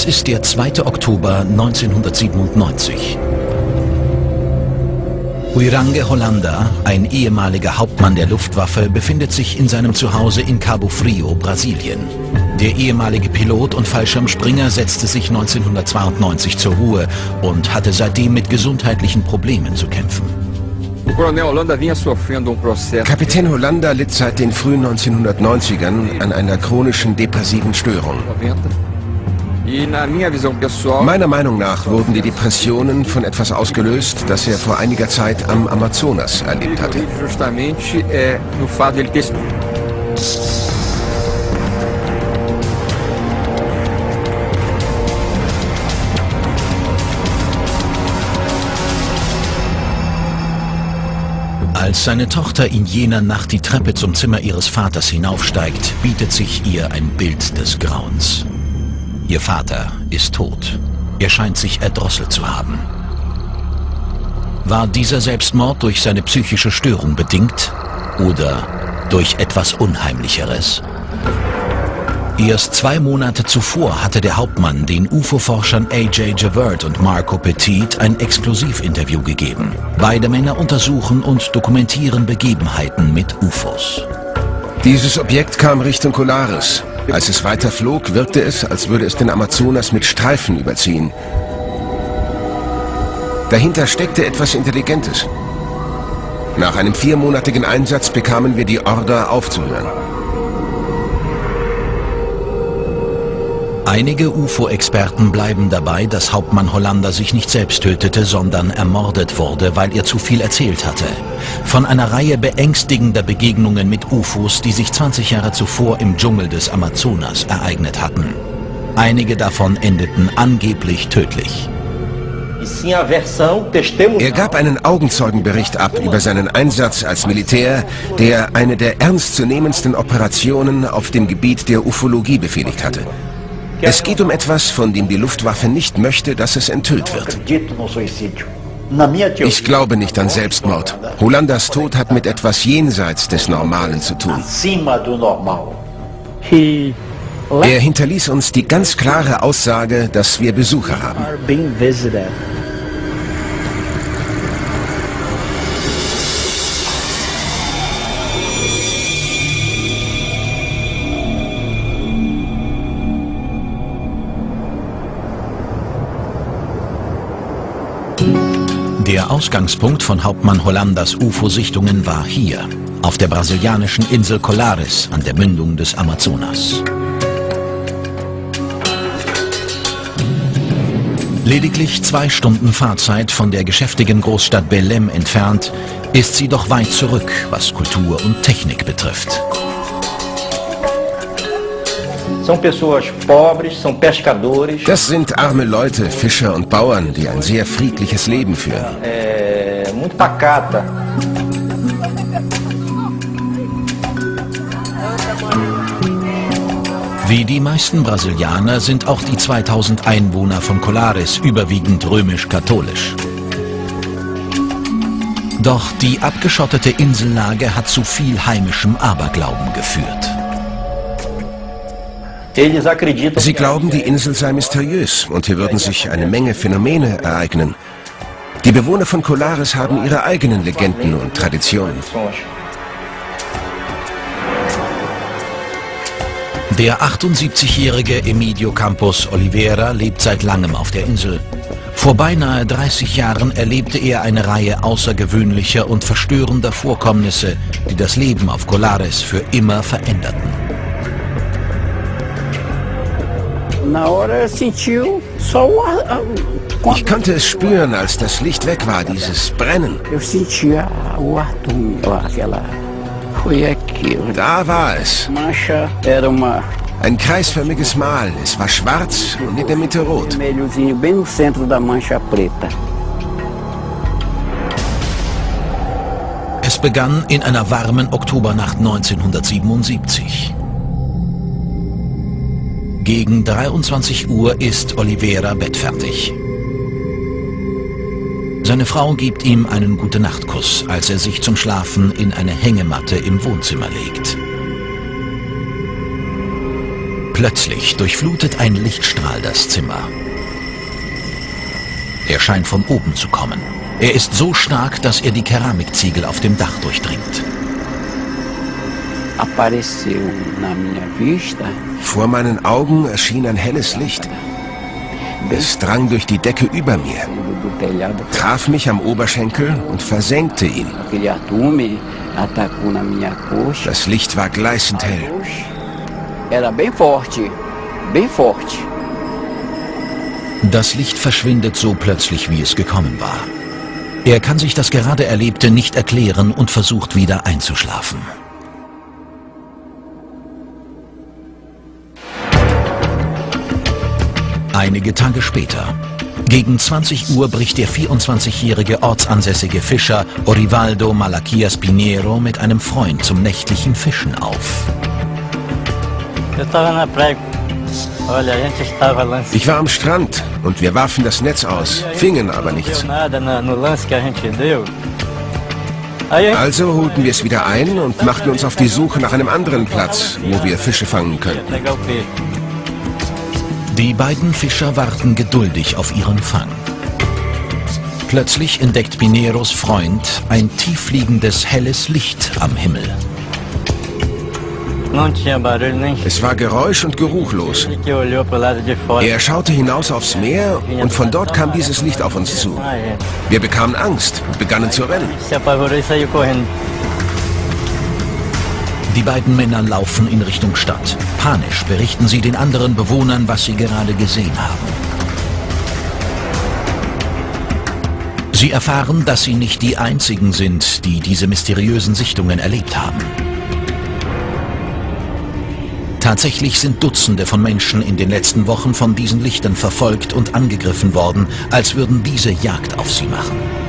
Es ist der 2. Oktober 1997. Uirange Hollanda, ein ehemaliger Hauptmann der Luftwaffe, befindet sich in seinem Zuhause in Cabo Frio, Brasilien. Der ehemalige Pilot und Fallschirmspringer setzte sich 1992 zur Ruhe und hatte seitdem mit gesundheitlichen Problemen zu kämpfen. Kapitän Hollanda litt seit den frühen 1990ern an einer chronischen depressiven Störung. Meiner Meinung nach wurden die Depressionen von etwas ausgelöst, das er vor einiger Zeit am Amazonas erlebt hatte. Als seine Tochter in jener Nacht die Treppe zum Zimmer ihres Vaters hinaufsteigt, bietet sich ihr ein Bild des Grauens. Ihr Vater ist tot. Er scheint sich erdrosselt zu haben. War dieser Selbstmord durch seine psychische Störung bedingt oder durch etwas Unheimlicheres? Erst zwei Monate zuvor hatte der Hauptmann den UFO-Forschern A.J. Javert und Marco Petit ein Exklusivinterview gegeben. Beide Männer untersuchen und dokumentieren Begebenheiten mit UFOs. Dieses Objekt kam Richtung Polaris. Als es weiter flog, wirkte es, als würde es den Amazonas mit Streifen überziehen. Dahinter steckte etwas Intelligentes. Nach einem viermonatigen Einsatz bekamen wir die Order aufzuhören. Einige UFO-Experten bleiben dabei, dass Hauptmann Hollander sich nicht selbst tötete, sondern ermordet wurde, weil er zu viel erzählt hatte. Von einer Reihe beängstigender Begegnungen mit UFOs, die sich 20 Jahre zuvor im Dschungel des Amazonas ereignet hatten. Einige davon endeten angeblich tödlich. Er gab einen Augenzeugenbericht ab über seinen Einsatz als Militär, der eine der ernstzunehmendsten Operationen auf dem Gebiet der Ufologie befehligt hatte. Es geht um etwas, von dem die Luftwaffe nicht möchte, dass es enthüllt wird. Ich glaube nicht an Selbstmord. Hollanders Tod hat mit etwas jenseits des Normalen zu tun. Er hinterließ uns die ganz klare Aussage, dass wir Besucher haben. Ausgangspunkt von Hauptmann Hollanders UFO-Sichtungen war hier, auf der brasilianischen Insel Colares an der Mündung des Amazonas. Lediglich zwei Stunden Fahrzeit von der geschäftigen Großstadt Belém entfernt, ist sie doch weit zurück, was Kultur und Technik betrifft. Das sind arme Leute, Fischer und Bauern, die ein sehr friedliches Leben führen. Wie die meisten Brasilianer sind auch die 2000 Einwohner von Colares überwiegend römisch-katholisch. Doch die abgeschottete Insellage hat zu viel heimischem Aberglauben geführt. Sie glauben, die Insel sei mysteriös und hier würden sich eine Menge Phänomene ereignen. Die Bewohner von Colares haben ihre eigenen Legenden und Traditionen. Der 78-jährige Emilio Campos Oliveira lebt seit langem auf der Insel. Vor beinahe 30 Jahren erlebte er eine Reihe außergewöhnlicher und verstörender Vorkommnisse, die das Leben auf Colares für immer veränderten. Ich konnte es spüren, als das Licht weg war, dieses Brennen. Da war es. Ein kreisförmiges Mal. Es war schwarz und in der Mitte rot. Es begann in einer warmen Oktobernacht 1977. Gegen 23 Uhr ist Oliveira bettfertig. Seine Frau gibt ihm einen Gute-Nacht-Kuss, als er sich zum Schlafen in eine Hängematte im Wohnzimmer legt. Plötzlich durchflutet ein Lichtstrahl das Zimmer. Er scheint von oben zu kommen. Er ist so stark, dass er die Keramikziegel auf dem Dach durchdringt. Vor meinen Augen erschien ein helles Licht. Es drang durch die Decke über mir, traf mich am Oberschenkel und versenkte ihn. Das Licht war gleißend hell. Das Licht verschwindet so plötzlich, wie es gekommen war. Er kann sich das gerade Erlebte nicht erklären und versucht wieder einzuschlafen. Einige Tage später. Gegen 20 Uhr bricht der 24-jährige ortsansässige Fischer Orivaldo Malaquias Pinheiro mit einem Freund zum nächtlichen Fischen auf. Ich war am Strand und wir warfen das Netz aus, fingen aber nichts. Also holten wir es wieder ein und machten uns auf die Suche nach einem anderen Platz, wo wir Fische fangen könnten. Die beiden Fischer warten geduldig auf ihren Fang. Plötzlich entdeckt Pineros Freund ein tiefliegendes helles Licht am Himmel. Es war geräusch- und geruchlos. Er schaute hinaus aufs Meer und von dort kam dieses Licht auf uns zu. Wir bekamen Angst und begannen zu rennen. Die beiden Männer laufen in Richtung Stadt. Panisch berichten sie den anderen Bewohnern, was sie gerade gesehen haben. Sie erfahren, dass sie nicht die einzigen sind, die diese mysteriösen Sichtungen erlebt haben. Tatsächlich sind Dutzende von Menschen in den letzten Wochen von diesen Lichtern verfolgt und angegriffen worden, als würden diese Jagd auf sie machen.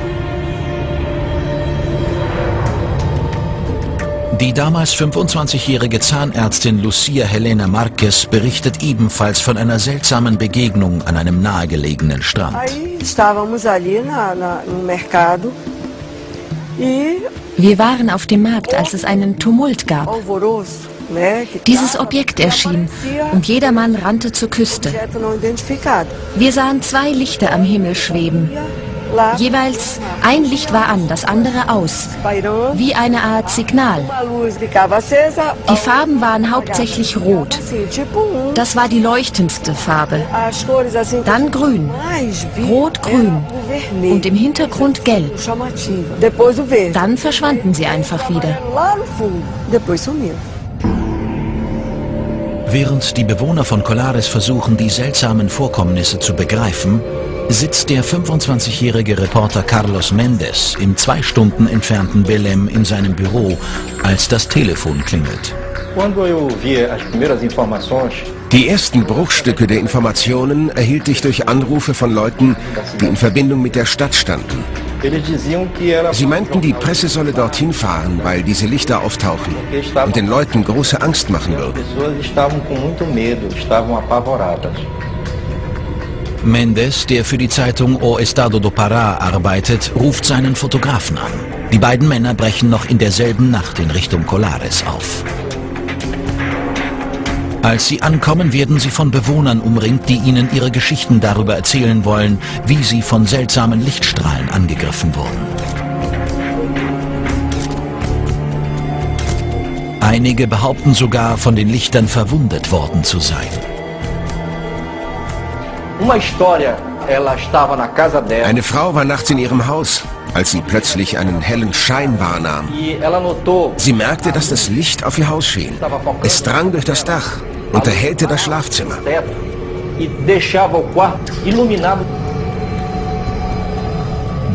Die damals 25-jährige Zahnärztin Lucia Helena Marquez berichtet ebenfalls von einer seltsamen Begegnung an einem nahegelegenen Strand. Wir waren auf dem Markt, als es einen Tumult gab. Dieses Objekt erschien und jedermann rannte zur Küste. Wir sahen zwei Lichter am Himmel schweben. Jeweils ein Licht war an, das andere aus, wie eine Art Signal. Die Farben waren hauptsächlich rot. Das war die leuchtendste Farbe. Dann grün, rot-grün und im Hintergrund gelb. Dann verschwanden sie einfach wieder. Während die Bewohner von Colares versuchen, die seltsamen Vorkommnisse zu begreifen, sitzt der 25-jährige Reporter Carlos Mendes im zwei Stunden entfernten Belém in seinem Büro, als das Telefon klingelt. Die ersten Bruchstücke der Informationen erhielt ich durch Anrufe von Leuten, die in Verbindung mit der Stadt standen. Sie meinten, die Presse solle dorthin fahren, weil diese Lichter auftauchen und den Leuten große Angst machen würden. Mendes, der für die Zeitung O Estado do Pará arbeitet, ruft seinen Fotografen an. Die beiden Männer brechen noch in derselben Nacht in Richtung Colares auf. Als sie ankommen, werden sie von Bewohnern umringt, die ihnen ihre Geschichten darüber erzählen wollen, wie sie von seltsamen Lichtstrahlen angegriffen wurden. Einige behaupten sogar, von den Lichtern verwundet worden zu sein. Eine Frau war nachts in ihrem Haus, als sie plötzlich einen hellen Schein wahrnahm. Sie merkte, dass das Licht auf ihr Haus schien. Es drang durch das Dach und erhellte das Schlafzimmer.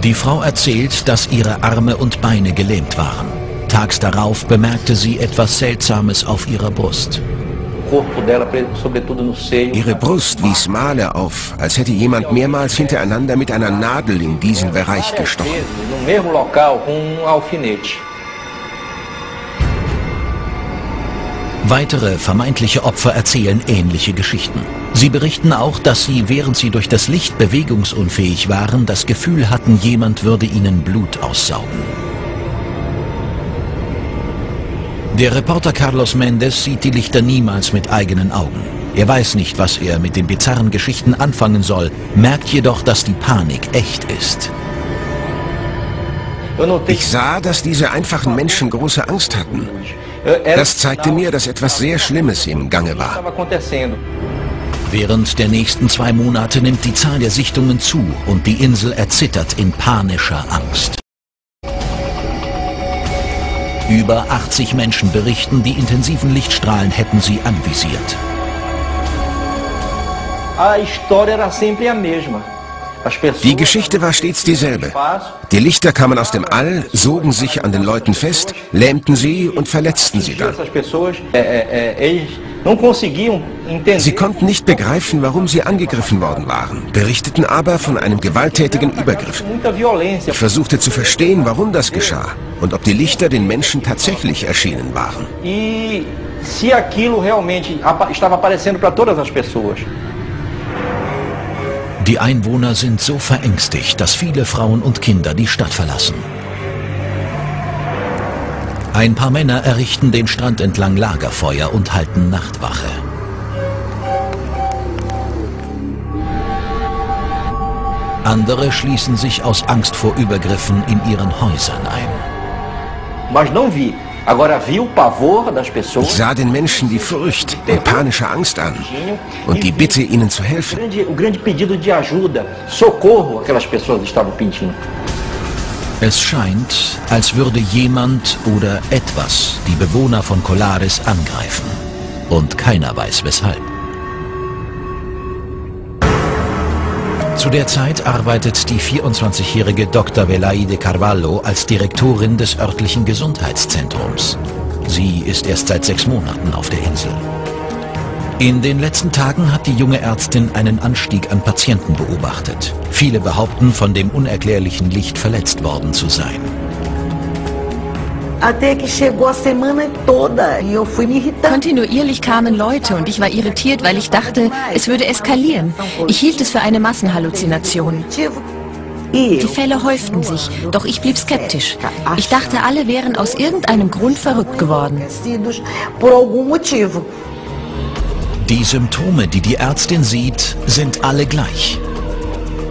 Die Frau erzählt, dass ihre Arme und Beine gelähmt waren. Tags darauf bemerkte sie etwas Seltsames auf ihrer Brust. Ihre Brust wies Male auf, als hätte jemand mehrmals hintereinander mit einer Nadel in diesen Bereich gestochen. Weitere vermeintliche Opfer erzählen ähnliche Geschichten. Sie berichten auch, dass sie, während sie durch das Licht bewegungsunfähig waren, das Gefühl hatten, jemand würde ihnen Blut aussaugen. Der Reporter Carlos Mendes sieht die Lichter niemals mit eigenen Augen. Er weiß nicht, was er mit den bizarren Geschichten anfangen soll, merkt jedoch, dass die Panik echt ist. Ich sah, dass diese einfachen Menschen große Angst hatten. Das zeigte mir, dass etwas sehr Schlimmes im Gange war. Während der nächsten zwei Monate nimmt die Zahl der Sichtungen zu und die Insel erzittert in panischer Angst. Über 80 Menschen berichten, die intensiven Lichtstrahlen hätten sie anvisiert. Die Geschichte war stets dieselbe. Die Lichter kamen aus dem All, sogen sich an den Leuten fest, lähmten sie und verletzten sie dann. Sie konnten nicht begreifen, warum sie angegriffen worden waren, berichteten aber von einem gewalttätigen Übergriff. Ich versuchte zu verstehen, warum das geschah und ob die Lichter den Menschen tatsächlich erschienen waren. se aquilo realmente estava aparecendo para todas as pessoas. Die Einwohner sind so verängstigt, dass viele Frauen und Kinder die Stadt verlassen. Ein paar Männer errichten den Strand entlang Lagerfeuer und halten Nachtwache. Andere schließen sich aus Angst vor Übergriffen in ihren Häusern ein. Ich sah den Menschen die Furcht und panische Angst an und die Bitte, ihnen zu helfen. Es scheint, als würde jemand oder etwas die Bewohner von Colares angreifen. Und keiner weiß weshalb. Zu der Zeit arbeitet die 24-jährige Dr. Velaide Carvalho als Direktorin des örtlichen Gesundheitszentrums. Sie ist erst seit sechs Monaten auf der Insel. In den letzten Tagen hat die junge Ärztin einen Anstieg an Patienten beobachtet. Viele behaupten, von dem unerklärlichen Licht verletzt worden zu sein. Kontinuierlich kamen Leute und ich war irritiert, weil ich dachte, es würde eskalieren. Ich hielt es für eine Massenhalluzination. Die Fälle häuften sich, doch ich blieb skeptisch. Ich dachte, alle wären aus irgendeinem Grund verrückt geworden. Die Symptome, die die Ärztin sieht, sind alle gleich.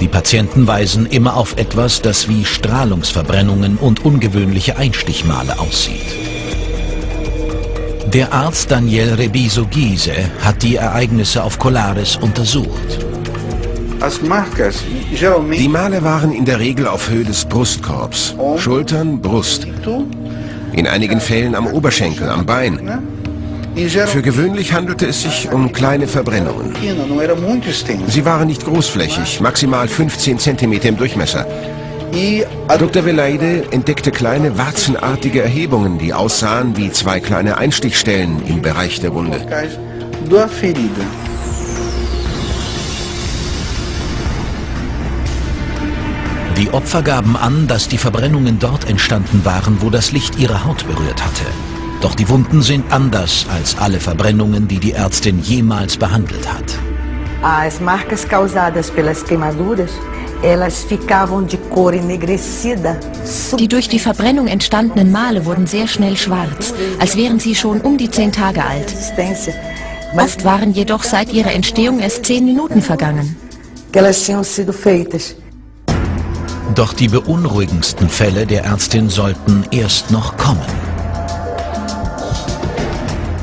Die Patienten weisen immer auf etwas, das wie Strahlungsverbrennungen und ungewöhnliche Einstichmale aussieht. Der Arzt Daniel Rebiso Giese hat die Ereignisse auf Colares untersucht. Die Male waren in der Regel auf Höhe des Brustkorbs, Schultern, Brust. In einigen Fällen am Oberschenkel, am Bein. Für gewöhnlich handelte es sich um kleine Verbrennungen. Sie waren nicht großflächig, maximal 15 cm im Durchmesser. Dr. Velaide entdeckte kleine warzenartige Erhebungen, die aussahen wie zwei kleine Einstichstellen im Bereich der Wunde. Die Opfer gaben an, dass die Verbrennungen dort entstanden waren, wo das Licht ihre Haut berührt hatte. Doch die Wunden sind anders als alle Verbrennungen, die die Ärztin jemals behandelt hat. As marcas causadas pelas queimaduras Elas ficavam de cor enegrecida. Die durch die Verbrennung entstandenen Male wurden sehr schnell schwarz, als wären sie schon um die zehn Tage alt. Oft waren jedoch seit ihrer Entstehung erst zehn Minuten vergangen. Doch die beunruhigendsten Fälle der Ärztin sollten erst noch kommen.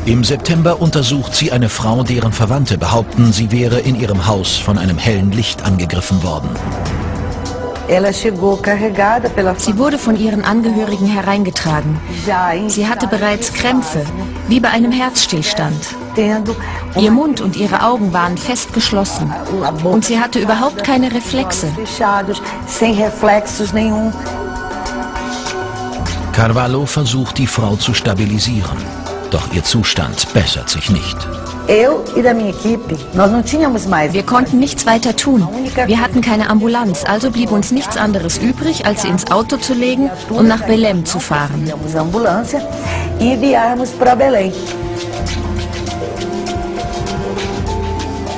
Im September untersucht sie eine Frau, deren Verwandte behaupten, sie wäre in ihrem Haus von einem hellen Licht angegriffen worden. Sie wurde von ihren Angehörigen hereingetragen. Sie hatte bereits Krämpfe, wie bei einem Herzstillstand. Ihr Mund und ihre Augen waren fest geschlossen und sie hatte überhaupt keine Reflexe. Carvalho versucht die Frau zu stabilisieren. Doch ihr Zustand bessert sich nicht. Wir konnten nichts weiter tun. Wir hatten keine Ambulanz, also blieb uns nichts anderes übrig, als sie ins Auto zu legen und nach Belém zu fahren.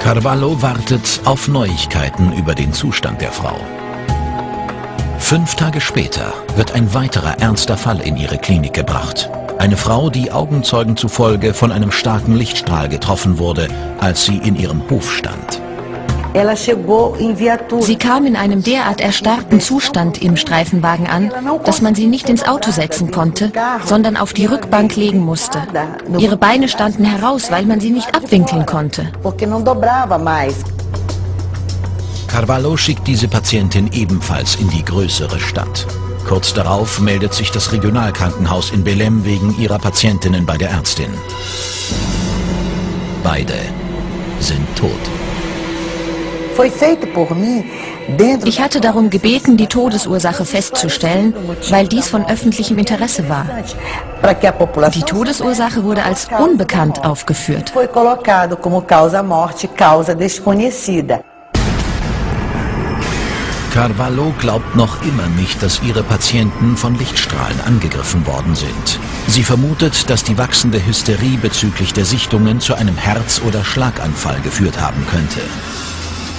Carvalho wartet auf Neuigkeiten über den Zustand der Frau. Fünf Tage später wird ein weiterer ernster Fall in ihre Klinik gebracht. Eine Frau, die Augenzeugen zufolge von einem starken Lichtstrahl getroffen wurde, als sie in ihrem Hof stand. Sie kam in einem derart erstarrten Zustand im Streifenwagen an, dass man sie nicht ins Auto setzen konnte, sondern auf die Rückbank legen musste. Ihre Beine standen heraus, weil man sie nicht abwinkeln konnte. Carvalho schickt diese Patientin ebenfalls in die größere Stadt. Kurz darauf meldet sich das Regionalkrankenhaus in Belém wegen ihrer Patientinnen bei der Ärztin. Beide sind tot. Ich hatte darum gebeten, die Todesursache festzustellen, weil dies von öffentlichem Interesse war. Die Todesursache wurde als unbekannt aufgeführt. Carvalho glaubt noch immer nicht, dass ihre Patienten von Lichtstrahlen angegriffen worden sind. Sie vermutet, dass die wachsende Hysterie bezüglich der Sichtungen zu einem Herz- oder Schlaganfall geführt haben könnte.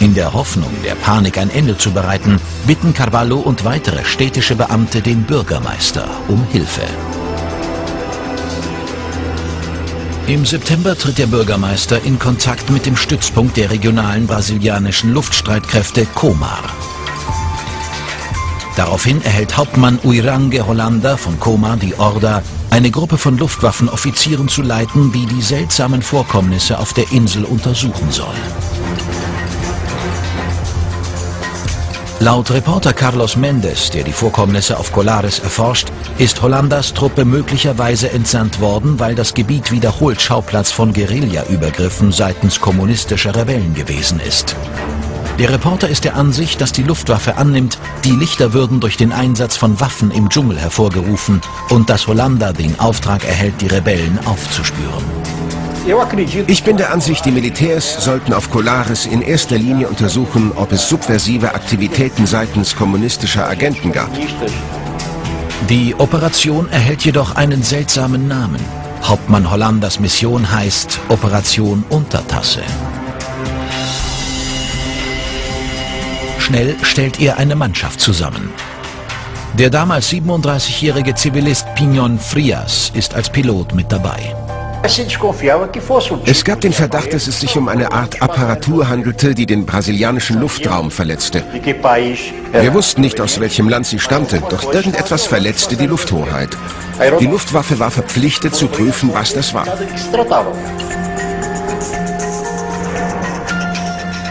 In der Hoffnung, der Panik ein Ende zu bereiten, bitten Carvalho und weitere städtische Beamte den Bürgermeister um Hilfe. Im September tritt der Bürgermeister in Kontakt mit dem Stützpunkt der regionalen brasilianischen Luftstreitkräfte Comar. Daraufhin erhält Hauptmann Uirange Hollanda von Comar die Order, eine Gruppe von Luftwaffenoffizieren zu leiten, die die seltsamen Vorkommnisse auf der Insel untersuchen soll. Laut Reporter Carlos Mendes, der die Vorkommnisse auf Colares erforscht, ist Hollandas Truppe möglicherweise entsandt worden, weil das Gebiet wiederholt Schauplatz von Guerilla-Übergriffen seitens kommunistischer Rebellen gewesen ist. Der Reporter ist der Ansicht, dass die Luftwaffe annimmt, die Lichter würden durch den Einsatz von Waffen im Dschungel hervorgerufen und dass Hollanda den Auftrag erhält, die Rebellen aufzuspüren. Ich bin der Ansicht, die Militärs sollten auf Colares in erster Linie untersuchen, ob es subversive Aktivitäten seitens kommunistischer Agenten gab. Die Operation erhält jedoch einen seltsamen Namen. Hauptmann Hollanders Mission heißt Operation Untertasse. Schnell stellt er eine Mannschaft zusammen. Der damals 37-jährige Zivilist Pignon Frias ist als Pilot mit dabei. Es gab den Verdacht, dass es sich um eine Art Apparatur handelte, die den brasilianischen Luftraum verletzte. Wir wussten nicht, aus welchem Land sie stammte, doch irgendetwas verletzte die Lufthoheit. Die Luftwaffe war verpflichtet zu prüfen, was das war.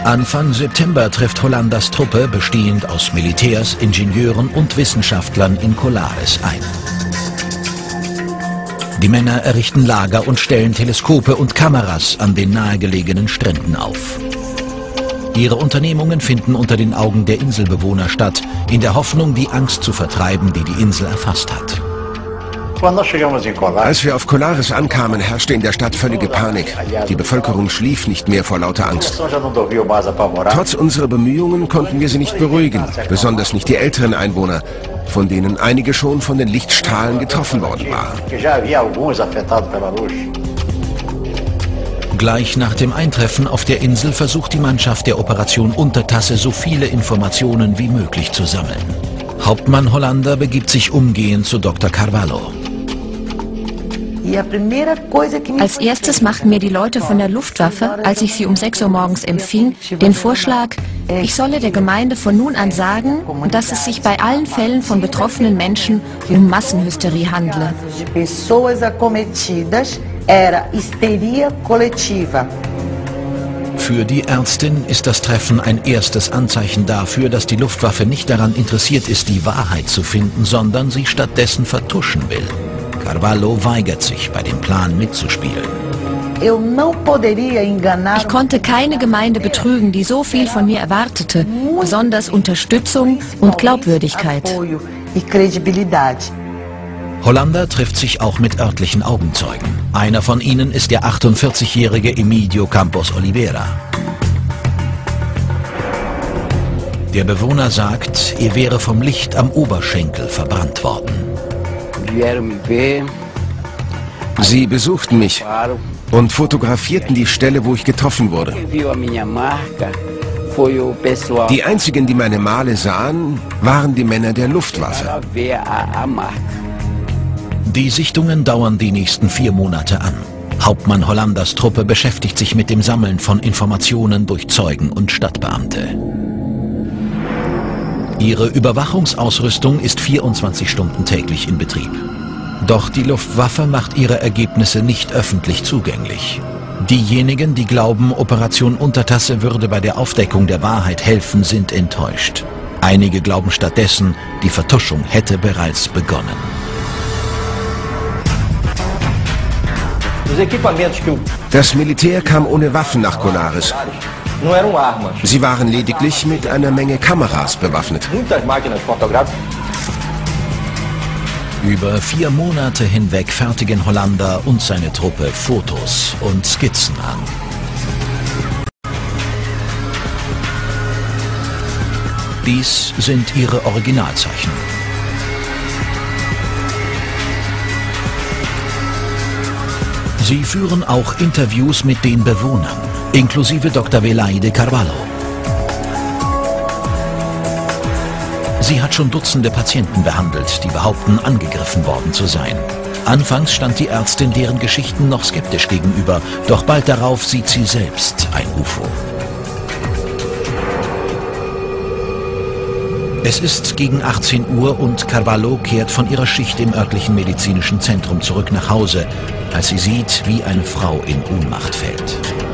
Anfang September trifft Hollandas Truppe, bestehend aus Militärs, Ingenieuren und Wissenschaftlern in Colares ein. Die Männer errichten Lager und stellen Teleskope und Kameras an den nahegelegenen Stränden auf. Ihre Unternehmungen finden unter den Augen der Inselbewohner statt, in der Hoffnung, die Angst zu vertreiben, die die Insel erfasst hat. Als wir auf Colares ankamen, herrschte in der Stadt völlige Panik. Die Bevölkerung schlief nicht mehr vor lauter Angst. Trotz unserer Bemühungen konnten wir sie nicht beruhigen, besonders nicht die älteren Einwohner, von denen einige schon von den Lichtstrahlen getroffen worden waren. Gleich nach dem Eintreffen auf der Insel versucht die Mannschaft der Operation Untertasse so viele Informationen wie möglich zu sammeln. Hauptmann Hollander begibt sich umgehend zu Dr. Carvalho. Als erstes machten mir die Leute von der Luftwaffe, als ich sie um 6 Uhr morgens empfing, den Vorschlag, ich solle der Gemeinde von nun an sagen, dass es sich bei allen Fällen von betroffenen Menschen um Massenhysterie handle. Für die Ärztin ist das Treffen ein erstes Anzeichen dafür, dass die Luftwaffe nicht daran interessiert ist, die Wahrheit zu finden, sondern sie stattdessen vertuschen will. Carvalho weigert sich, bei dem Plan mitzuspielen. Ich konnte keine Gemeinde betrügen, die so viel von mir erwartete, besonders Unterstützung und Glaubwürdigkeit. Hollander trifft sich auch mit örtlichen Augenzeugen. Einer von ihnen ist der 48-jährige Emidio Campos Oliveira. Der Bewohner sagt, er wäre vom Licht am Oberschenkel verbrannt worden. Sie besuchten mich und fotografierten die Stelle, wo ich getroffen wurde. Die einzigen, die meine Male sahen, waren die Männer der Luftwaffe. Die Sichtungen dauern die nächsten vier Monate an. Hauptmann Hollanders Truppe beschäftigt sich mit dem Sammeln von Informationen durch Zeugen und Stadtbeamte. Ihre Überwachungsausrüstung ist 24 Stunden täglich in Betrieb. Doch die Luftwaffe macht ihre Ergebnisse nicht öffentlich zugänglich. Diejenigen, die glauben, Operation Untertasse würde bei der Aufdeckung der Wahrheit helfen, sind enttäuscht. Einige glauben stattdessen, die Vertuschung hätte bereits begonnen. Das Militär kam ohne Waffen nach Colares. Sie waren lediglich mit einer Menge Kameras bewaffnet. Über vier Monate hinweg fertigen Hollander und seine Truppe Fotos und Skizzen an. Dies sind ihre Originalzeichen. Sie führen auch Interviews mit den Bewohnern, inklusive Dr. Velaide Carvalho. Sie hat schon Dutzende Patienten behandelt, die behaupten, angegriffen worden zu sein. Anfangs stand die Ärztin deren Geschichten noch skeptisch gegenüber, doch bald darauf sieht sie selbst ein UFO. Es ist gegen 18 Uhr und Carvalho kehrt von ihrer Schicht im örtlichen medizinischen Zentrum zurück nach Hause, als sie sieht, wie eine Frau in Ohnmacht fällt.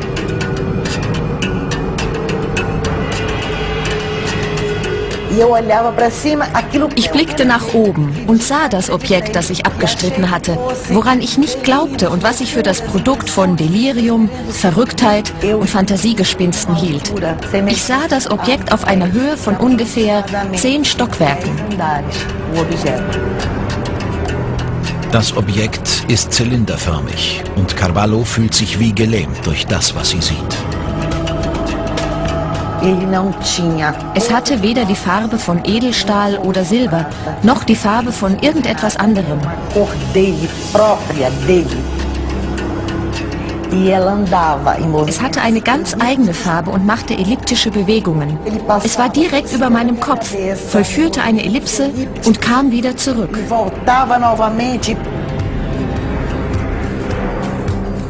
Ich blickte nach oben und sah das Objekt, das ich abgestritten hatte, woran ich nicht glaubte und was ich für das Produkt von Delirium, Verrücktheit und Fantasiegespinsten hielt. Ich sah das Objekt auf einer Höhe von ungefähr zehn Stockwerken. Das Objekt ist zylinderförmig und Carvalho fühlt sich wie gelähmt durch das, was sie sieht. Es hatte weder die Farbe von Edelstahl oder Silber, noch die Farbe von irgendetwas anderem. Es hatte eine ganz eigene Farbe und machte elliptische Bewegungen. Es war direkt über meinem Kopf, vollführte eine Ellipse und kam wieder zurück.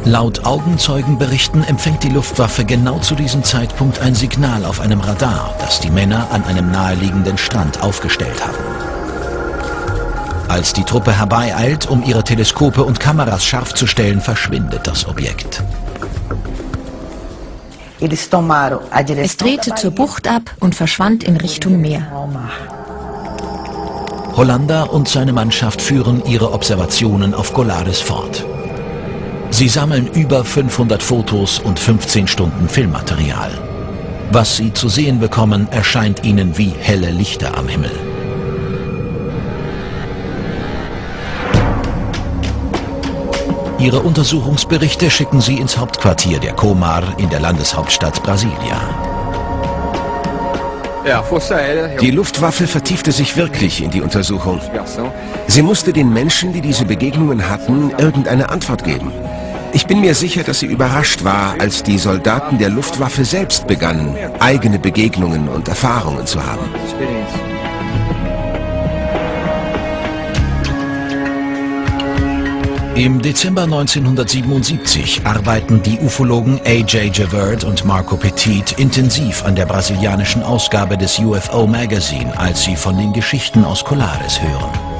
Laut Augenzeugenberichten empfängt die Luftwaffe genau zu diesem Zeitpunkt ein Signal auf einem Radar, das die Männer an einem naheliegenden Strand aufgestellt haben. Als die Truppe herbeieilt, um ihre Teleskope und Kameras scharf zu stellen, verschwindet das Objekt. Es drehte zur Bucht ab und verschwand in Richtung Meer. Hollander und seine Mannschaft führen ihre Observationen auf Golaris fort. Sie sammeln über 500 Fotos und 15 Stunden Filmmaterial. Was sie zu sehen bekommen, erscheint ihnen wie helle Lichter am Himmel. Ihre Untersuchungsberichte schicken sie ins Hauptquartier der Comar in der Landeshauptstadt Brasilia. Die Luftwaffe vertiefte sich wirklich in die Untersuchung. Sie musste den Menschen, die diese Begegnungen hatten, irgendeine Antwort geben. Ich bin mir sicher, dass sie überrascht war, als die Soldaten der Luftwaffe selbst begannen, eigene Begegnungen und Erfahrungen zu haben. Im Dezember 1977 arbeiten die Ufologen A.J. Javert und Marco Petit intensiv an der brasilianischen Ausgabe des UFO Magazine, als sie von den Geschichten aus Colares hören.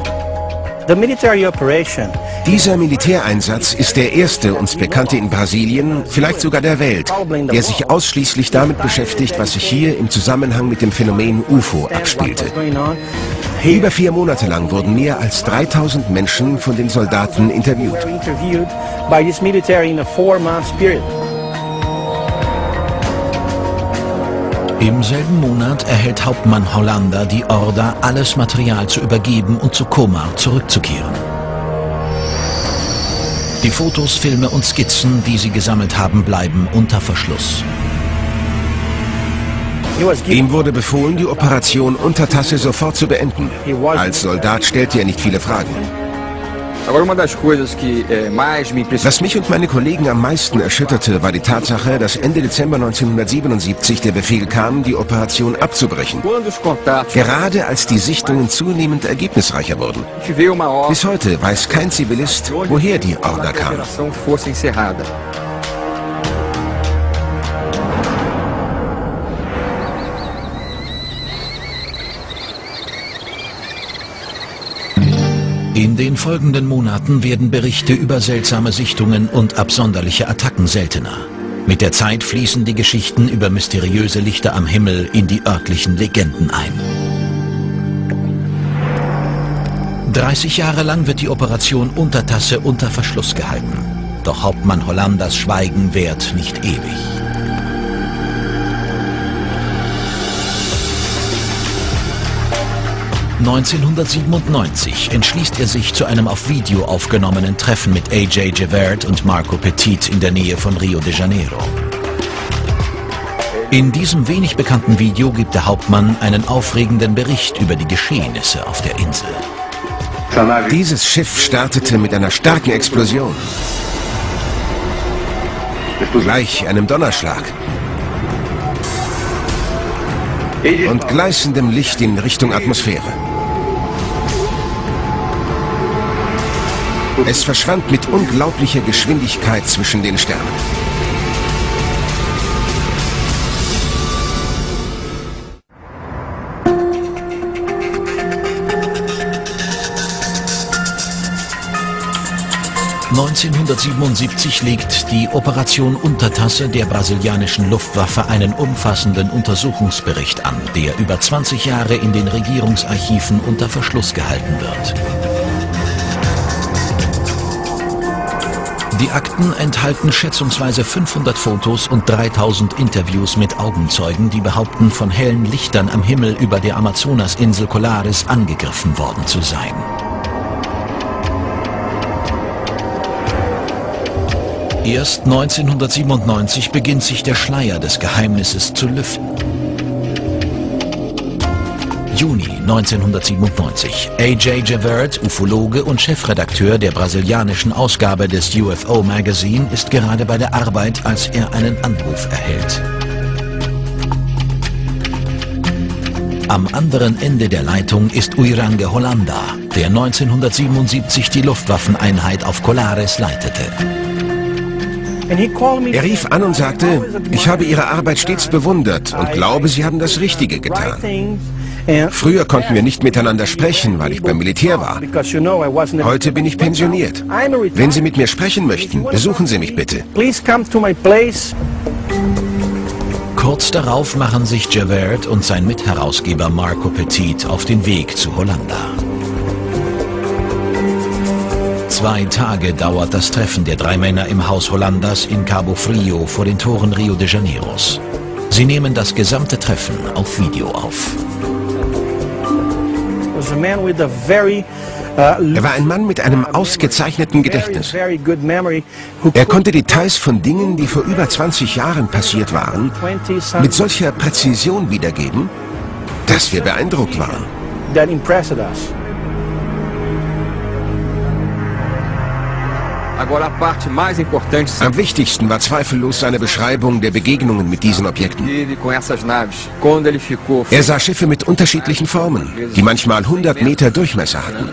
Dieser Militäreinsatz ist der erste uns bekannte in Brasilien, vielleicht sogar der Welt, der sich ausschließlich damit beschäftigt, was sich hier im Zusammenhang mit dem Phänomen UFO abspielte. Über vier Monate lang wurden mehr als 3000 Menschen von den Soldaten interviewt. Im selben Monat erhält Hauptmann Hollander die Order, alles Material zu übergeben und zu Komar zurückzukehren. Die Fotos, Filme und Skizzen, die sie gesammelt haben, bleiben unter Verschluss. Ihm wurde befohlen, die Operation Untertasse sofort zu beenden. Als Soldat stellte er nicht viele Fragen. Was mich und meine Kollegen am meisten erschütterte, war die Tatsache, dass Ende Dezember 1977 der Befehl kam, die Operation abzubrechen. Gerade als die Sichtungen zunehmend ergebnisreicher wurden. Bis heute weiß kein Zivilist, woher die Order kam. In den folgenden Monaten werden Berichte über seltsame Sichtungen und absonderliche Attacken seltener. Mit der Zeit fließen die Geschichten über mysteriöse Lichter am Himmel in die örtlichen Legenden ein. 30 Jahre lang wird die Operation Untertasse unter Verschluss gehalten. Doch Hauptmann Hollanders Schweigen währt nicht ewig. 1997 entschließt er sich zu einem auf Video aufgenommenen Treffen mit AJ Javert und Marco Petit in der Nähe von Rio de Janeiro. In diesem wenig bekannten Video gibt der Hauptmann einen aufregenden Bericht über die Geschehnisse auf der Insel. Dieses Schiff startete mit einer starken Explosion. Gleich einem Donnerschlag. Und gleißendem Licht in Richtung Atmosphäre. Es verschwand mit unglaublicher Geschwindigkeit zwischen den Sternen. ...1977 legt die Operation Untertasse der brasilianischen Luftwaffe einen umfassenden Untersuchungsbericht an, der über 20 Jahre in den Regierungsarchiven unter Verschluss gehalten wird. Die Akten enthalten schätzungsweise 500 Fotos und 3000 Interviews mit Augenzeugen, die behaupten, von hellen Lichtern am Himmel über der Amazonasinsel Colares angegriffen worden zu sein. Erst 1997 beginnt sich der Schleier des Geheimnisses zu lüften. Juni 1997. AJ Javert, Ufologe und Chefredakteur der brasilianischen Ausgabe des UFO Magazine, ist gerade bei der Arbeit, als er einen Anruf erhält. Am anderen Ende der Leitung ist Uirange Hollanda, der 1977 die Luftwaffeneinheit auf Colares leitete. Er rief an und sagte, ich habe Ihre Arbeit stets bewundert und glaube, Sie haben das Richtige getan. Früher konnten wir nicht miteinander sprechen, weil ich beim Militär war. Heute bin ich pensioniert. Wenn Sie mit mir sprechen möchten, besuchen Sie mich bitte. Kurz darauf machen sich Javert und sein Mitherausgeber Marco Petit auf den Weg zu Hollanda. Zwei Tage dauert das Treffen der drei Männer im Haus Hollandas in Cabo Frio vor den Toren Rio de Janeiros. Sie nehmen das gesamte Treffen auf Video auf. Uh, er war ein Mann mit einem ausgezeichneten Gedächtnis. Er konnte Details von Dingen, die vor über 20 Jahren passiert waren, mit solcher Präzision wiedergeben, dass wir beeindruckt waren. Am wichtigsten war zweifellos seine Beschreibung der Begegnungen mit diesen Objekten. Er sah Schiffe mit unterschiedlichen Formen, die manchmal 100 Meter Durchmesser hatten.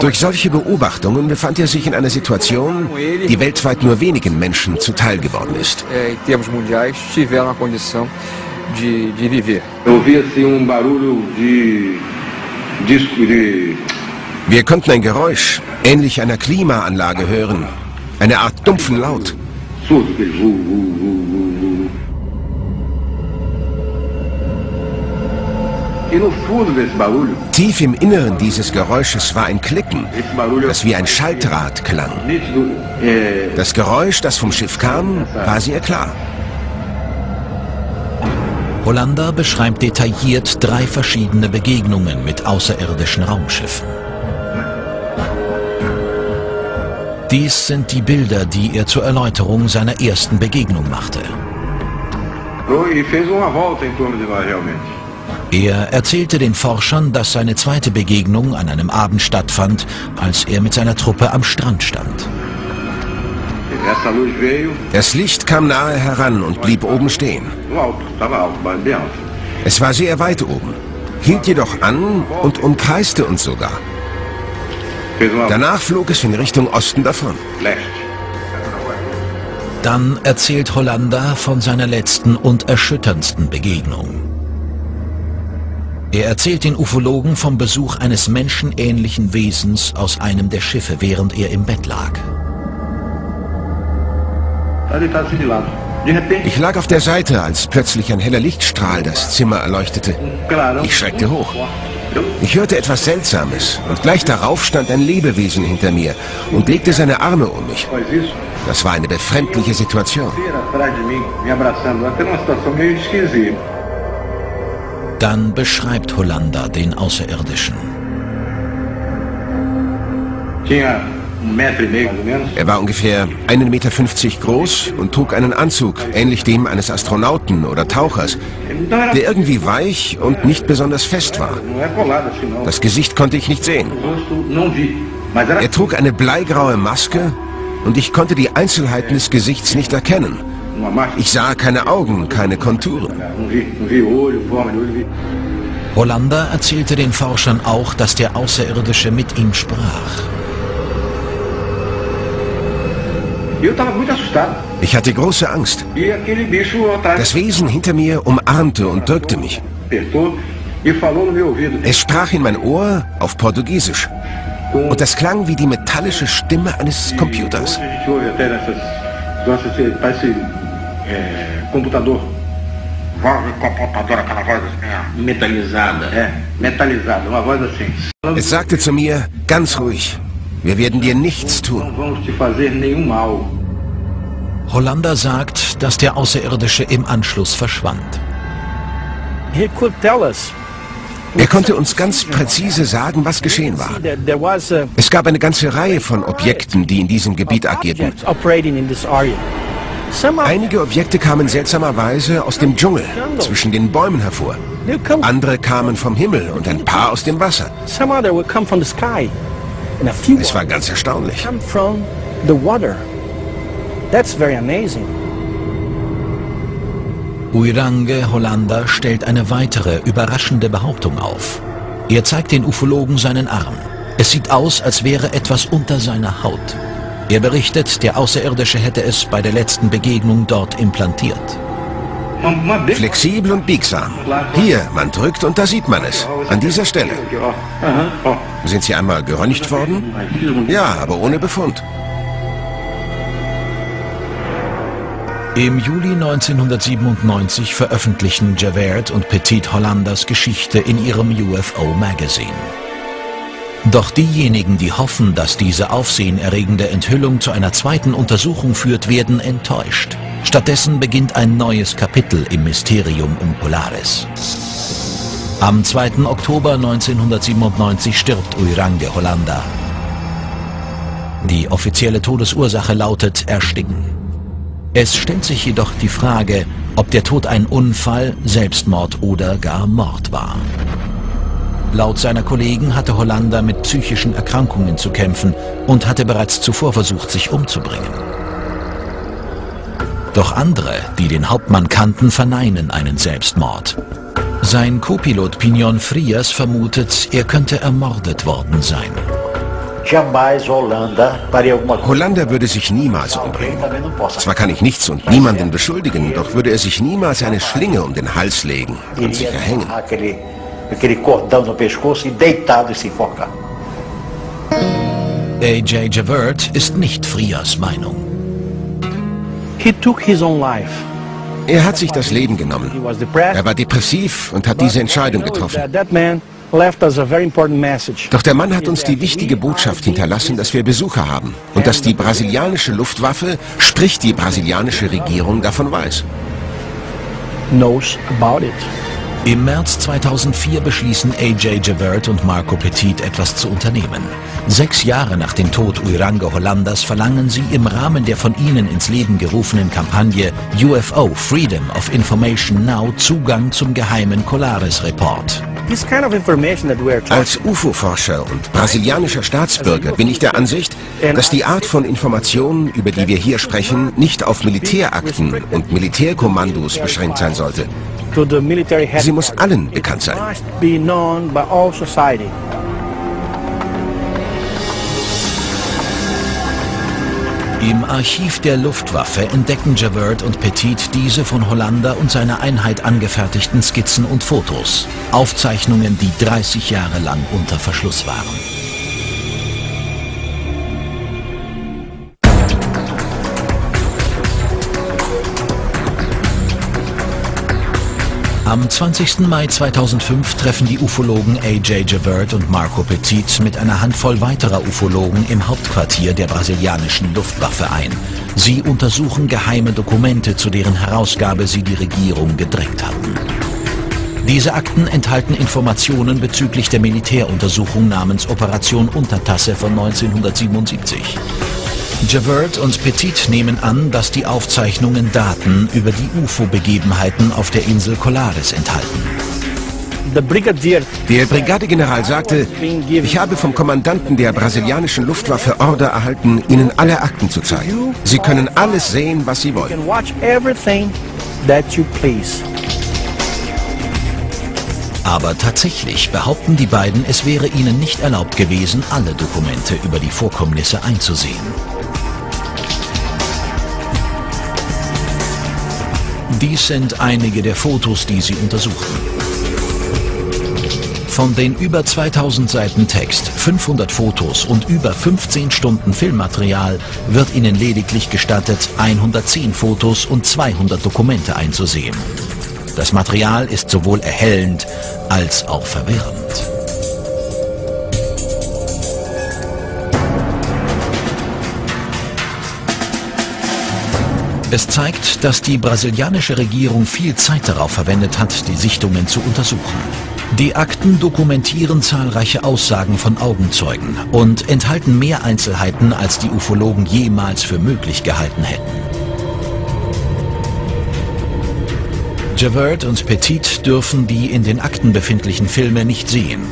Durch solche Beobachtungen befand er sich in einer Situation, die weltweit nur wenigen Menschen zuteil geworden ist. Um barulho de wir konnten ein Geräusch, ähnlich einer Klimaanlage hören. Eine Art dumpfen Laut. Tief im Inneren dieses Geräusches war ein Klicken, das wie ein Schaltrad klang. Das Geräusch, das vom Schiff kam, war sehr klar. Hollander beschreibt detailliert drei verschiedene Begegnungen mit außerirdischen Raumschiffen. Dies sind die Bilder, die er zur Erläuterung seiner ersten Begegnung machte. Er erzählte den Forschern, dass seine zweite Begegnung an einem Abend stattfand, als er mit seiner Truppe am Strand stand. Das Licht kam nahe heran und blieb oben stehen. Es war sehr weit oben, hielt jedoch an und umkreiste uns sogar. Danach flog es in Richtung Osten davon. Dann erzählt Hollander von seiner letzten und erschütterndsten Begegnung. Er erzählt den Ufologen vom Besuch eines menschenähnlichen Wesens aus einem der Schiffe, während er im Bett lag. Ich lag auf der Seite, als plötzlich ein heller Lichtstrahl das Zimmer erleuchtete. Ich schreckte hoch. Ich hörte etwas Seltsames und gleich darauf stand ein Lebewesen hinter mir und legte seine Arme um mich. Das war eine befremdliche Situation. Dann beschreibt Hollander den Außerirdischen. Er war ungefähr 1,50 Meter groß und trug einen Anzug, ähnlich dem eines Astronauten oder Tauchers, der irgendwie weich und nicht besonders fest war. Das Gesicht konnte ich nicht sehen. Er trug eine bleigraue Maske und ich konnte die Einzelheiten des Gesichts nicht erkennen. Ich sah keine Augen, keine Konturen. Hollander erzählte den Forschern auch, dass der Außerirdische mit ihm sprach. Ich hatte große Angst. Das Wesen hinter mir umarmte und drückte mich. Es sprach in mein Ohr auf Portugiesisch. Und das klang wie die metallische Stimme eines Computers. Es sagte zu mir, ganz ruhig, wir werden dir nichts tun. Hollander sagt, dass der Außerirdische im Anschluss verschwand. Er konnte uns ganz präzise sagen, was geschehen war. Es gab eine ganze Reihe von Objekten, die in diesem Gebiet agierten. Einige Objekte kamen seltsamerweise aus dem Dschungel, zwischen den Bäumen hervor. Andere kamen vom Himmel und ein paar aus dem Wasser. Es war ganz erstaunlich. That's very amazing. Uirange Hollander stellt eine weitere überraschende Behauptung auf. Er zeigt den Ufologen seinen Arm. Es sieht aus, als wäre etwas unter seiner Haut. Er berichtet, der Außerirdische hätte es bei der letzten Begegnung dort implantiert. Flexibel und biegsam. Hier, man drückt und da sieht man es. An dieser Stelle. Sind Sie einmal geröntgt worden? Ja, aber ohne Befund. Im Juli 1997 veröffentlichen Javert und Petit Hollanders Geschichte in ihrem UFO Magazine. Doch diejenigen, die hoffen, dass diese aufsehenerregende Enthüllung zu einer zweiten Untersuchung führt, werden enttäuscht. Stattdessen beginnt ein neues Kapitel im Mysterium um Polaris. Am 2. Oktober 1997 stirbt Uirange Hollander. Die offizielle Todesursache lautet Ersticken. Es stellt sich jedoch die Frage, ob der Tod ein Unfall, Selbstmord oder gar Mord war. Laut seiner Kollegen hatte Hollander mit psychischen Erkrankungen zu kämpfen und hatte bereits zuvor versucht, sich umzubringen. Doch andere, die den Hauptmann kannten, verneinen einen Selbstmord. Sein Co-Pilot Pinion Frias vermutet, er könnte ermordet worden sein. Hollander würde sich niemals umbringen. Zwar kann ich nichts und niemanden beschuldigen, doch würde er sich niemals eine Schlinge um den Hals legen und sich erhängen. A.J. Javert ist nicht Frias Meinung. Er hat sich das Leben genommen. Er war depressiv und hat diese Entscheidung getroffen. Doch der Mann hat uns die wichtige Botschaft hinterlassen, dass wir Besucher haben und dass die brasilianische Luftwaffe, sprich die brasilianische Regierung, davon weiß. Im März 2004 beschließen AJ Javert und Marco Petit etwas zu unternehmen. Sechs Jahre nach dem Tod Uirango Hollanders verlangen sie im Rahmen der von ihnen ins Leben gerufenen Kampagne UFO Freedom of Information Now Zugang zum geheimen Colares Report. Als UFO-Forscher und brasilianischer Staatsbürger bin ich der Ansicht, dass die Art von Information, über die wir hier sprechen, nicht auf Militärakten und Militärkommandos beschränkt sein sollte. Sie muss allen bekannt sein. Im Archiv der Luftwaffe entdecken Javert und Petit diese von Hollander und seiner Einheit angefertigten Skizzen und Fotos. Aufzeichnungen, die 30 Jahre lang unter Verschluss waren. Am 20. Mai 2005 treffen die Ufologen AJ Javert und Marco Petit mit einer Handvoll weiterer Ufologen im Hauptquartier der brasilianischen Luftwaffe ein. Sie untersuchen geheime Dokumente, zu deren Herausgabe sie die Regierung gedrängt hatten. Diese Akten enthalten Informationen bezüglich der Militäruntersuchung namens Operation Untertasse von 1977. Javert und Petit nehmen an, dass die Aufzeichnungen Daten über die UFO-Begebenheiten auf der Insel Colares enthalten. Der Brigadegeneral sagte, ich habe vom Kommandanten der brasilianischen Luftwaffe Order erhalten, Ihnen alle Akten zu zeigen. Sie können alles sehen, was Sie wollen. Aber tatsächlich behaupten die beiden, es wäre ihnen nicht erlaubt gewesen, alle Dokumente über die Vorkommnisse einzusehen. Dies sind einige der Fotos, die sie untersuchten. Von den über 2000 Seiten Text, 500 Fotos und über 15 Stunden Filmmaterial wird ihnen lediglich gestattet, 110 Fotos und 200 Dokumente einzusehen. Das Material ist sowohl erhellend als auch verwirrend. Es zeigt, dass die brasilianische Regierung viel Zeit darauf verwendet hat, die Sichtungen zu untersuchen. Die Akten dokumentieren zahlreiche Aussagen von Augenzeugen und enthalten mehr Einzelheiten, als die Ufologen jemals für möglich gehalten hätten. Javert und Petit dürfen die in den Akten befindlichen Filme nicht sehen.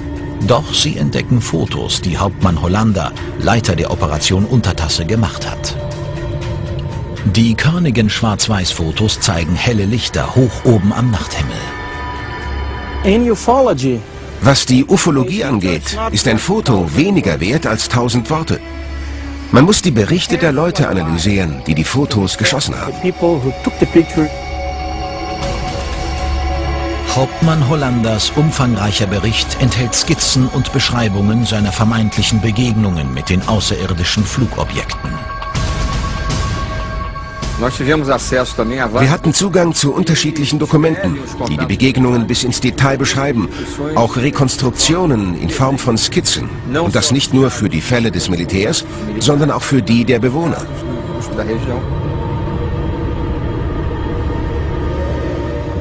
Doch sie entdecken Fotos, die Hauptmann Hollander, Leiter der Operation Untertasse, gemacht hat. Die körnigen Schwarz-Weiß-Fotos zeigen helle Lichter hoch oben am Nachthimmel. Was die Ufologie angeht, ist ein Foto weniger wert als tausend Worte. Man muss die Berichte der Leute analysieren, die die Fotos geschossen haben. Hauptmann Hollanders umfangreicher Bericht enthält Skizzen und Beschreibungen seiner vermeintlichen Begegnungen mit den außerirdischen Flugobjekten. Wir hatten Zugang zu unterschiedlichen Dokumenten, die die Begegnungen bis ins Detail beschreiben, auch Rekonstruktionen in Form von Skizzen. Und das nicht nur für die Fälle des Militärs, sondern auch für die der Bewohner.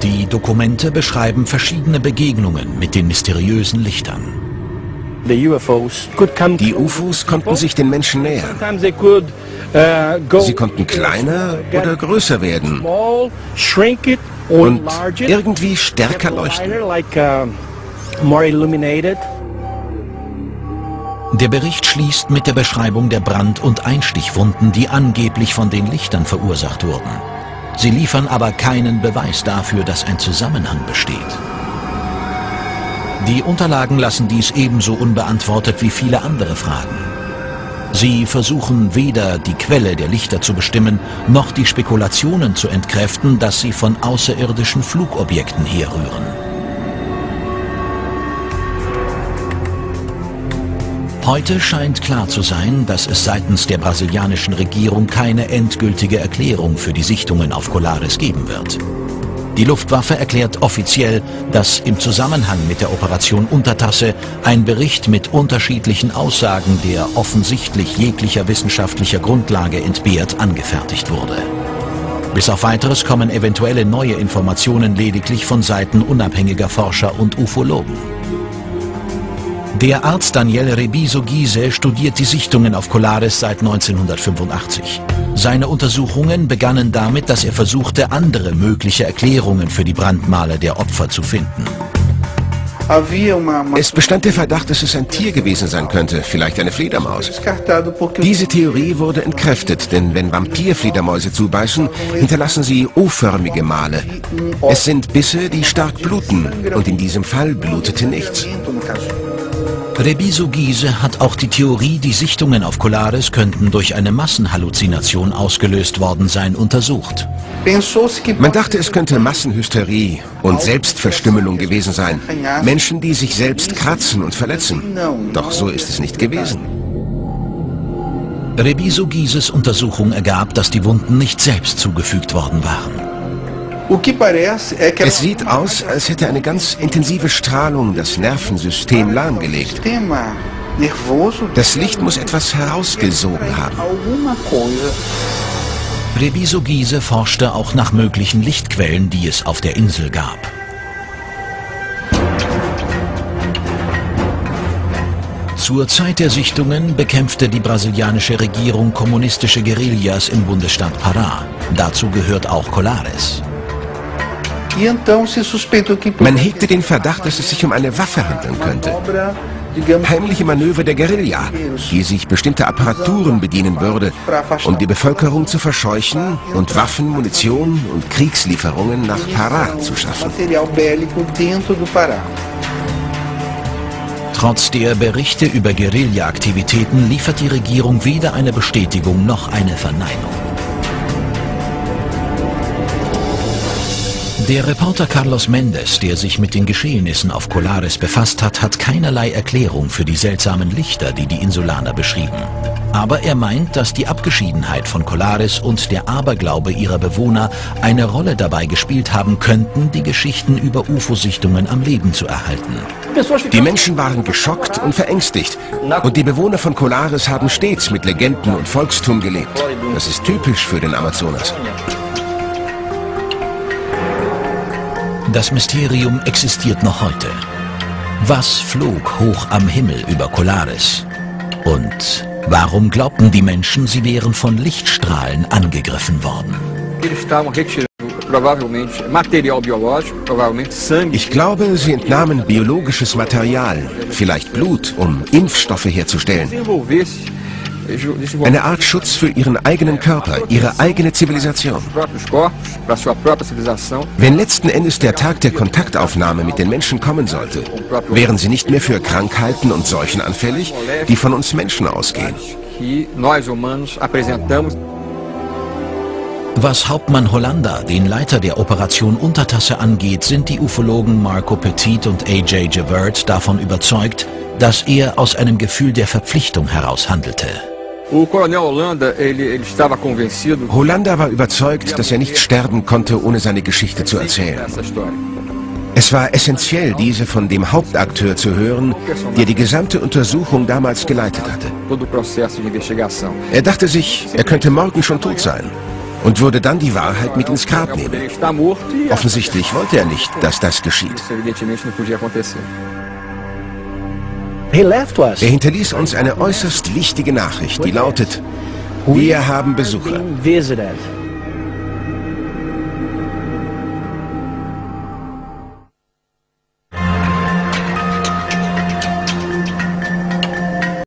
Die Dokumente beschreiben verschiedene Begegnungen mit den mysteriösen Lichtern. Die UFOs konnten sich den Menschen nähern. Uh, Sie konnten kleiner oder größer werden und irgendwie stärker leuchten. Uh, der Bericht schließt mit der Beschreibung der Brand- und Einstichwunden, die angeblich von den Lichtern verursacht wurden. Sie liefern aber keinen Beweis dafür, dass ein Zusammenhang besteht. Die Unterlagen lassen dies ebenso unbeantwortet wie viele andere Fragen. Sie versuchen weder die Quelle der Lichter zu bestimmen, noch die Spekulationen zu entkräften, dass sie von außerirdischen Flugobjekten herrühren. Heute scheint klar zu sein, dass es seitens der brasilianischen Regierung keine endgültige Erklärung für die Sichtungen auf Colares geben wird. Die Luftwaffe erklärt offiziell, dass im Zusammenhang mit der Operation Untertasse ein Bericht mit unterschiedlichen Aussagen, der offensichtlich jeglicher wissenschaftlicher Grundlage entbehrt, angefertigt wurde. Bis auf weiteres kommen eventuelle neue Informationen lediglich von Seiten unabhängiger Forscher und Ufologen. Der Arzt Daniel Rebiso Giese studiert die Sichtungen auf Colares seit 1985. Seine Untersuchungen begannen damit, dass er versuchte, andere mögliche Erklärungen für die Brandmale der Opfer zu finden. Es bestand der Verdacht, dass es ein Tier gewesen sein könnte, vielleicht eine Fledermaus. Diese Theorie wurde entkräftet, denn wenn Vampirfledermäuse zubeißen, hinterlassen sie O-förmige Male. Es sind Bisse, die stark bluten, und in diesem Fall blutete nichts. Rebiso Giese hat auch die Theorie, die Sichtungen auf Colares könnten durch eine Massenhalluzination ausgelöst worden sein, untersucht. Man dachte, es könnte Massenhysterie und Selbstverstümmelung gewesen sein. Menschen, die sich selbst kratzen und verletzen. Doch so ist es nicht gewesen. Rebiso Gieses Untersuchung ergab, dass die Wunden nicht selbst zugefügt worden waren. Es sieht aus, als hätte eine ganz intensive Strahlung das Nervensystem lahmgelegt. Das Licht muss etwas herausgesogen haben. Rebiso Giese forschte auch nach möglichen Lichtquellen, die es auf der Insel gab. Zur Zeit der Sichtungen bekämpfte die brasilianische Regierung kommunistische Guerillas im Bundesstaat Pará. Dazu gehört auch Colares. Man hegte den Verdacht, dass es sich um eine Waffe handeln könnte. Heimliche Manöver der Guerilla, die sich bestimmter Apparaturen bedienen würde, um die Bevölkerung zu verscheuchen und Waffen, Munition und Kriegslieferungen nach Pará zu schaffen. Trotz der Berichte über Guerilla-Aktivitäten liefert die Regierung weder eine Bestätigung noch eine Verneinung. Der Reporter Carlos Mendes, der sich mit den Geschehnissen auf Colares befasst hat, hat keinerlei Erklärung für die seltsamen Lichter, die die Insulaner beschrieben. Aber er meint, dass die Abgeschiedenheit von Colares und der Aberglaube ihrer Bewohner eine Rolle dabei gespielt haben könnten, die Geschichten über UFO-Sichtungen am Leben zu erhalten. Die Menschen waren geschockt und verängstigt. Und die Bewohner von Colares haben stets mit Legenden und Volkstum gelebt. Das ist typisch für den Amazonas. Das Mysterium existiert noch heute. Was flog hoch am Himmel über Colares? Und warum glaubten die Menschen, sie wären von Lichtstrahlen angegriffen worden? Ich glaube, sie entnahmen biologisches Material, vielleicht Blut, um Impfstoffe herzustellen. Eine Art Schutz für ihren eigenen Körper, ihre eigene Zivilisation. Wenn letzten Endes der Tag der Kontaktaufnahme mit den Menschen kommen sollte, wären sie nicht mehr für Krankheiten und Seuchen anfällig, die von uns Menschen ausgehen. Was Hauptmann Hollander, den Leiter der Operation Untertasse angeht, sind die Ufologen Marco Petit und AJ Javert davon überzeugt, dass er aus einem Gefühl der Verpflichtung heraus handelte. Hollander war überzeugt, dass er nicht sterben konnte, ohne seine Geschichte zu erzählen. Es war essentiell, diese von dem Hauptakteur zu hören, der die gesamte Untersuchung damals geleitet hatte. Er dachte sich, er könnte morgen schon tot sein und würde dann die Wahrheit mit ins Grab nehmen. Offensichtlich wollte er nicht, dass das geschieht. Er hinterließ uns eine äußerst wichtige Nachricht, die lautet, wir haben Besucher.